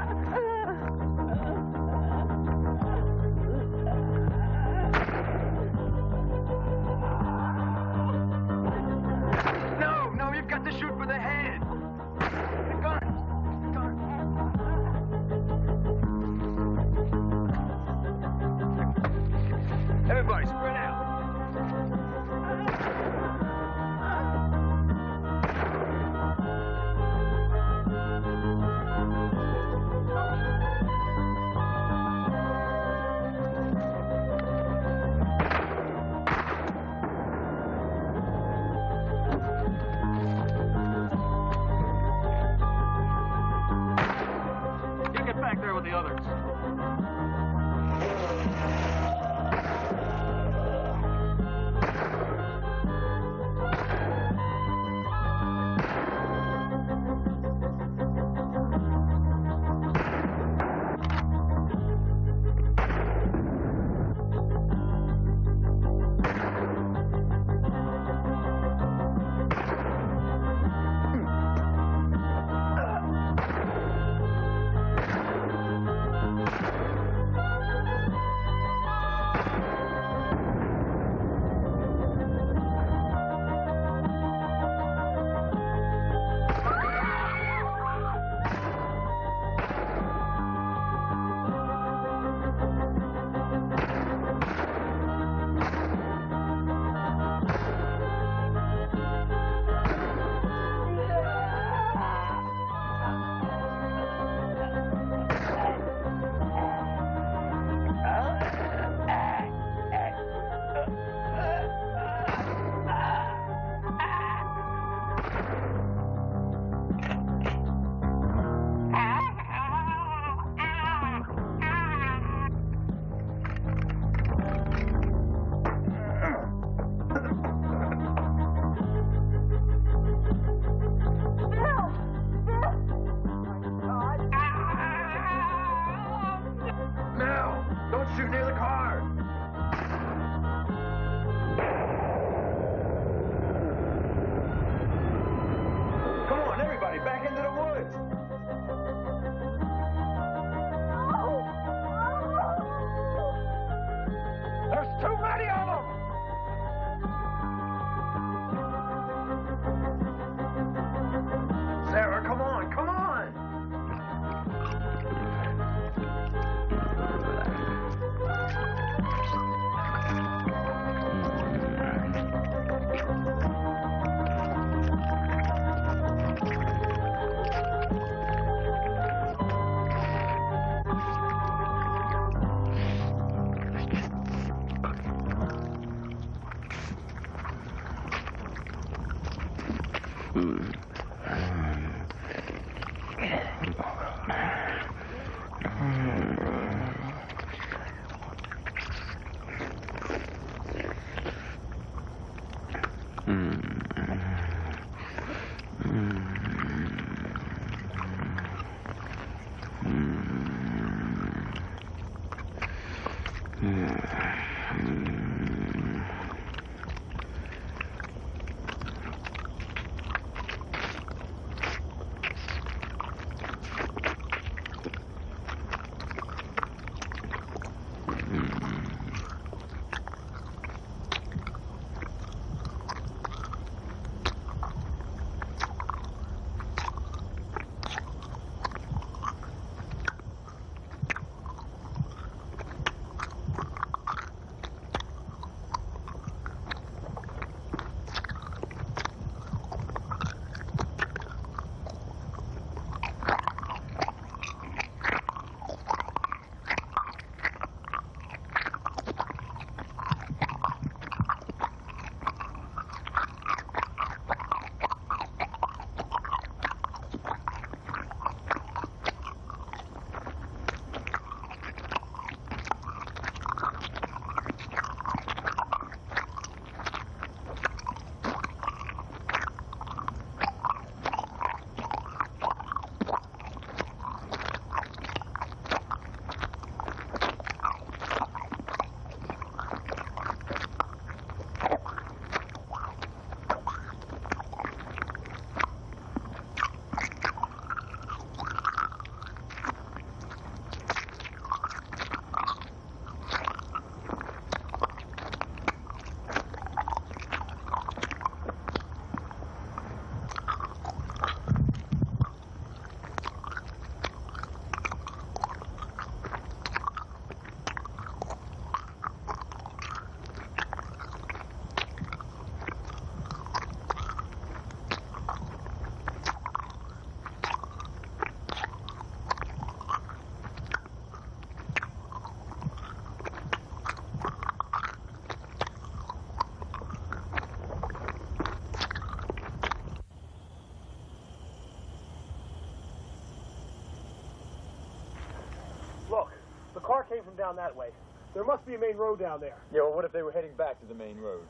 came from down that way. There must be a main road down there. Yeah, well, what if they were heading back to the main road?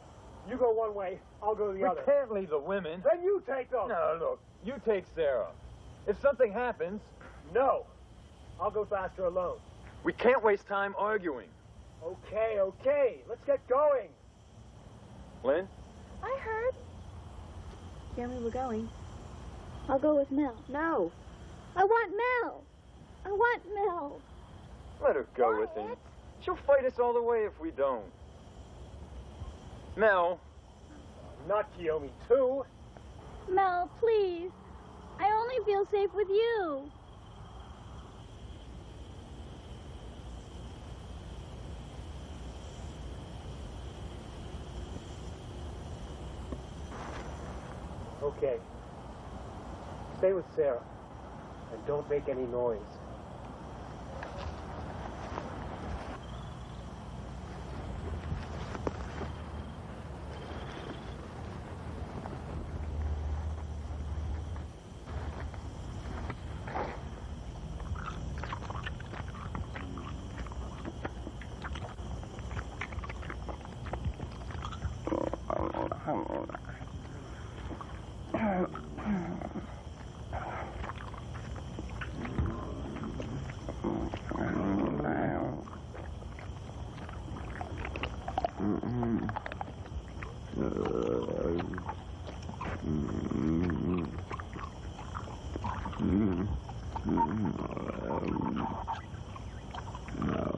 You go one way, I'll go the we other. can't leave the women. Then you take them. No, look, you take Sarah. If something happens, No. I'll go faster alone. we can't waste time arguing. Okay, okay. Let's get going. Lynn? I heard. Jeremy, we're going. I'll go with Mel. No. I want Mel. I want Mel. Let her go with him. She'll fight us all the way if we don't. Mel. Not Kiyomi, too. Mel, please. I only feel safe with you. Okay. Stay with Sarah. And don't make any noise. Mm-hmm. mm no.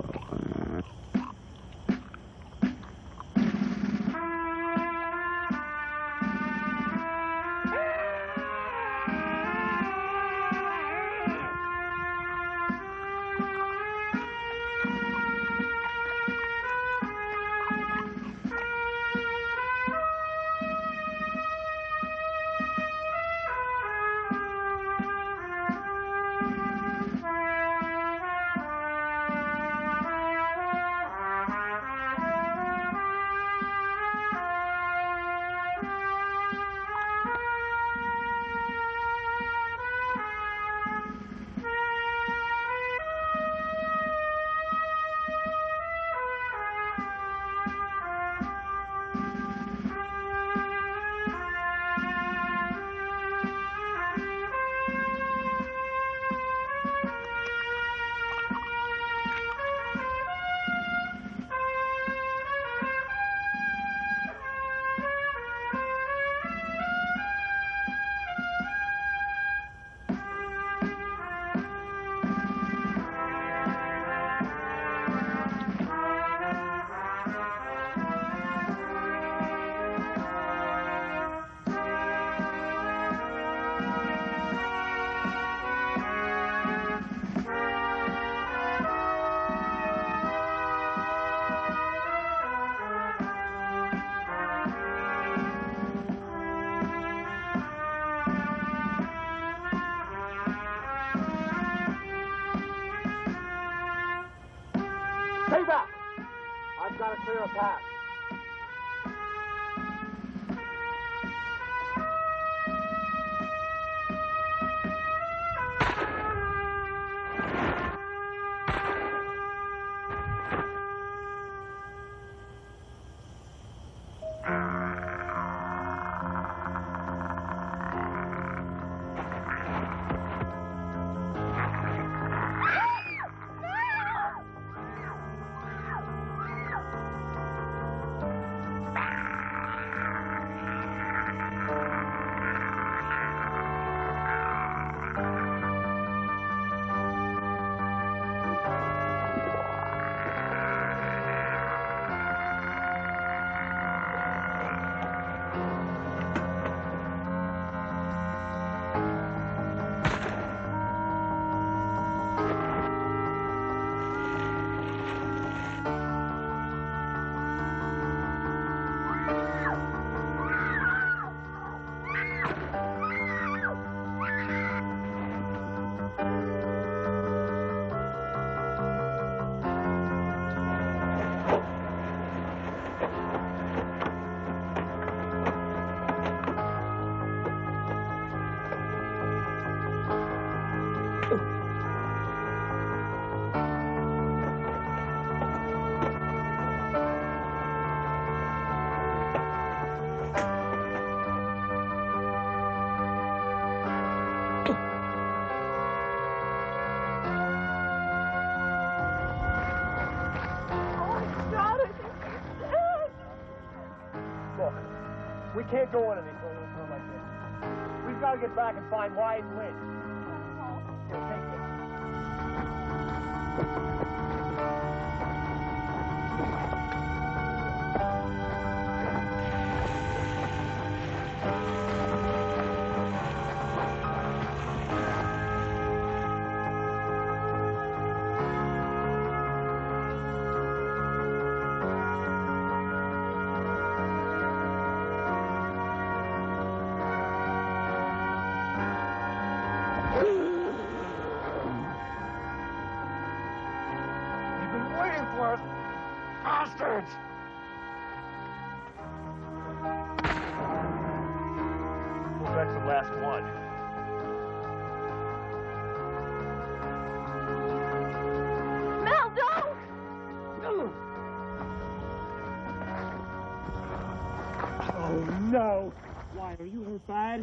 Can't go on any further like this. We've got to get back and find Wyatt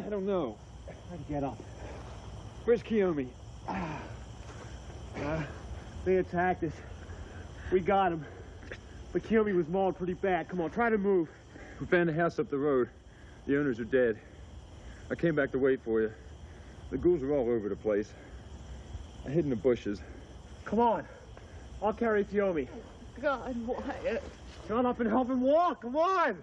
I don't know. Try to get up. Where's Kiyomi? Uh, they attacked us. We got him. But Kiyomi was mauled pretty bad. Come on, try to move. We found a house up the road. The owners are dead. I came back to wait for you. The ghouls are all over the place. I hid in the bushes. Come on. I'll carry Kiyomi. God, Wyatt. Shut up and help him walk. Come on.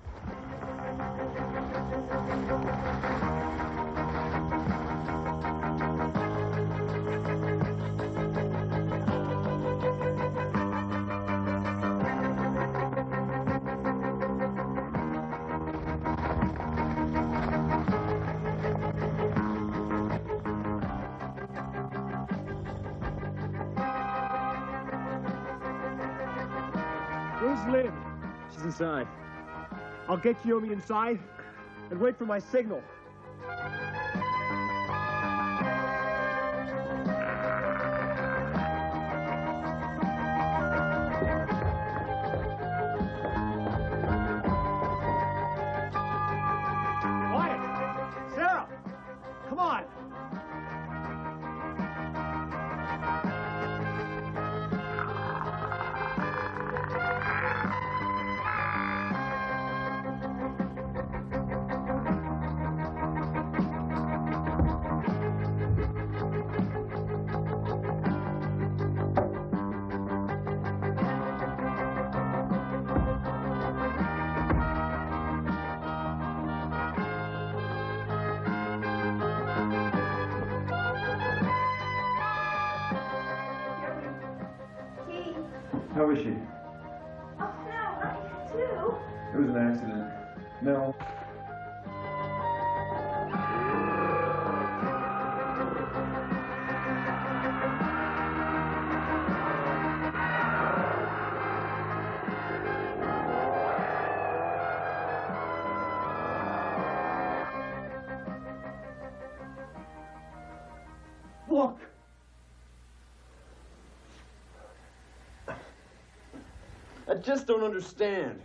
Where's Lynn? She's inside. I'll get Kiyomi inside and wait for my signal. I just don't understand.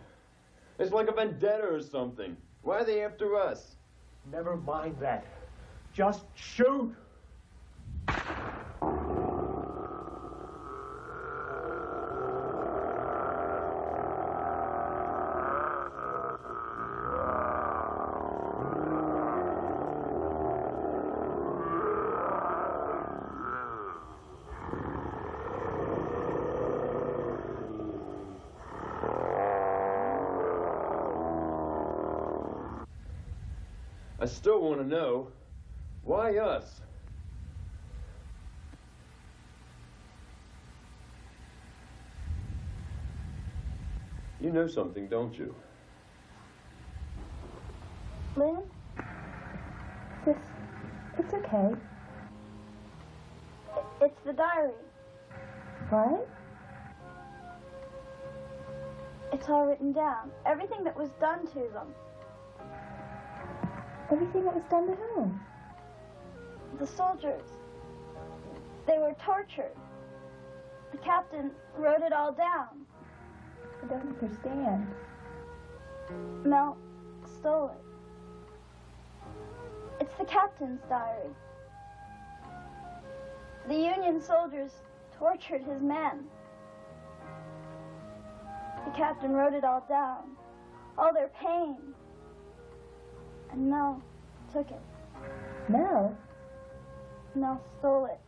It's like a vendetta or something. Why are they after us? Never mind that. Just shoot! Know why us? You know something, don't you? Lynn? This, it's okay. It's the diary. What? It's all written down. Everything that was done to them. Everything that was done to whom? The soldiers. They were tortured. The captain wrote it all down. I don't understand. Mel stole it. It's the captain's diary. The Union soldiers tortured his men. The captain wrote it all down. All their pain. And Mel took it. Mel? Mel stole it.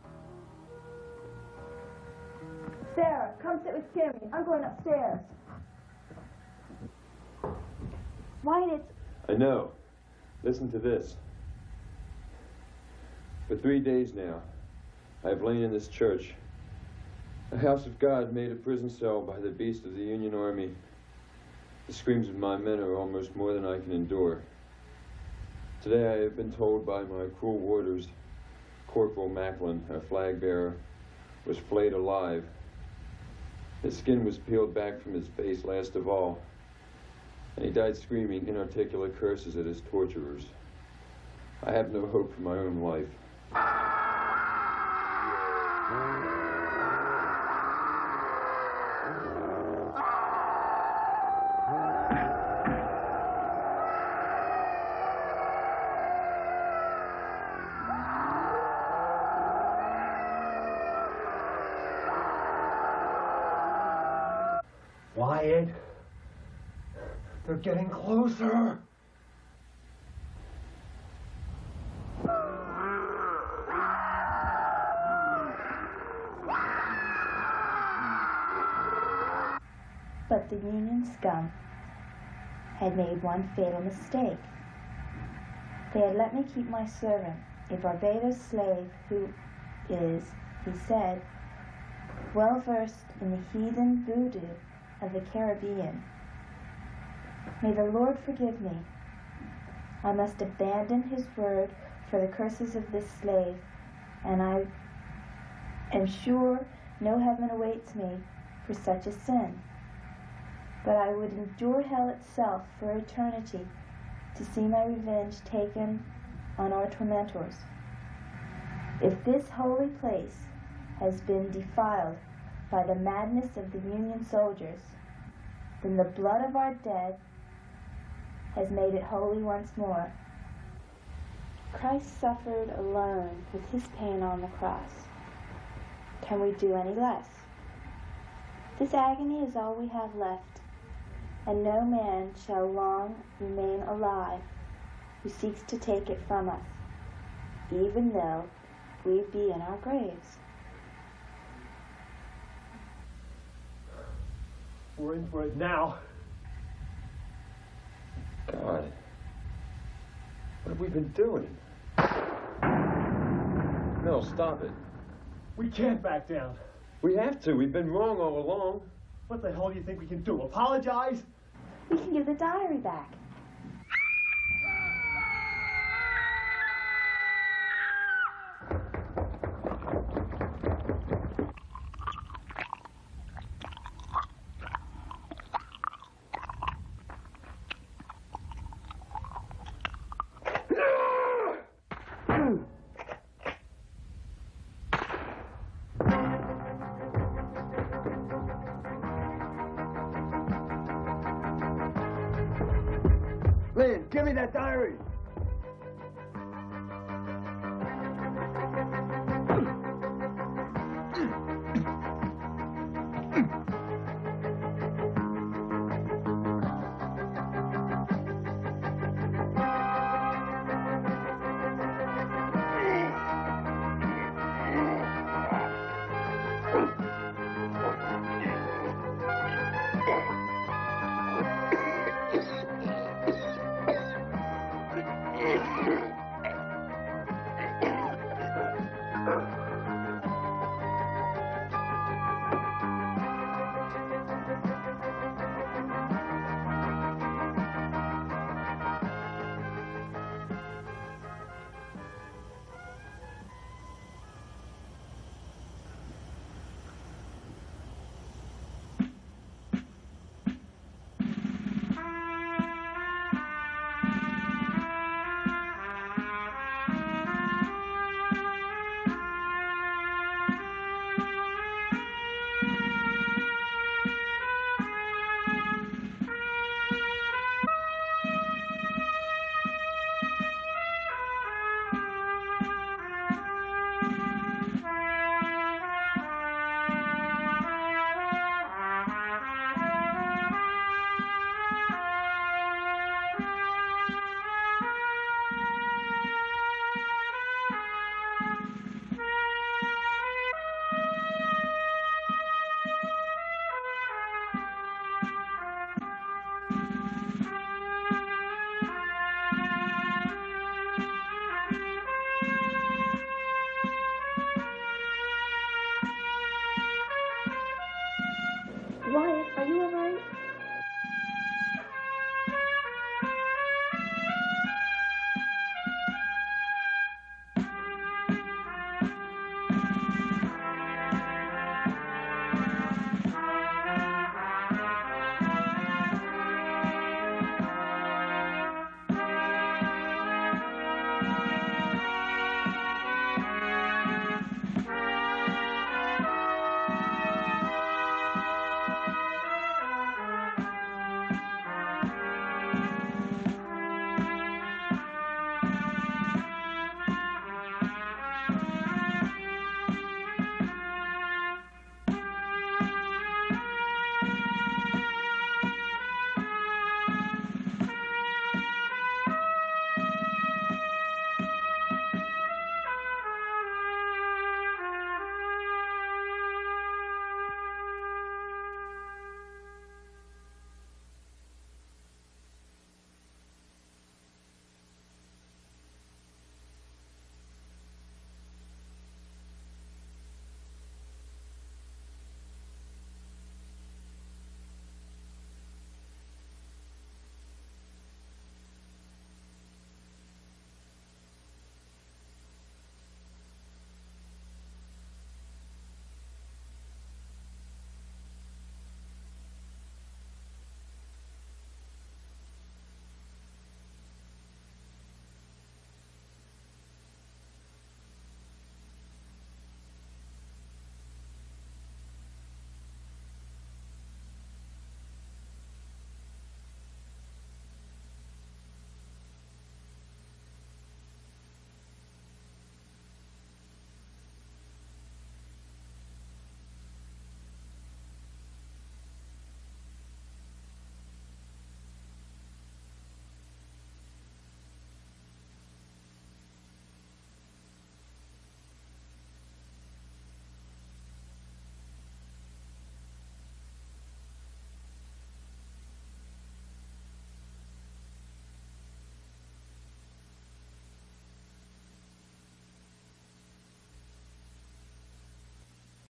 Sarah, come sit with Jimmy. I'm going upstairs. White, it's I know. Listen to this. For three days now, I've lain in this church, a house of God made a prison cell by the beast of the Union Army. The screams of my men are almost more than I can endure. Today I have been told by my cruel warders, Corporal Macklin, a flag bearer, was flayed alive. His skin was peeled back from his face last of all, and he died screaming inarticulate curses at his torturers. I have no hope for my own life. Wyatt! They're getting closer! But the Union scum had made one fatal mistake. They had let me keep my servant, a Barbados slave who is, he said, well versed in the heathen voodoo of the Caribbean. May the Lord forgive me. I must abandon his word for the curses of this slave, and I am sure no heaven awaits me for such a sin. But I would endure hell itself for eternity to see my revenge taken on our tormentors. If this holy place has been defiled by the madness of the Union soldiers, then the blood of our dead has made it holy once more. Christ suffered alone with his pain on the cross. Can we do any less? This agony is all we have left, and no man shall long remain alive who seeks to take it from us, even though we be in our graves. We're in for it now. God. What have we been doing? No, stop it. We can't back down. We have to. We've been wrong all along. What the hell do you think we can do? Apologize? We can give the diary back.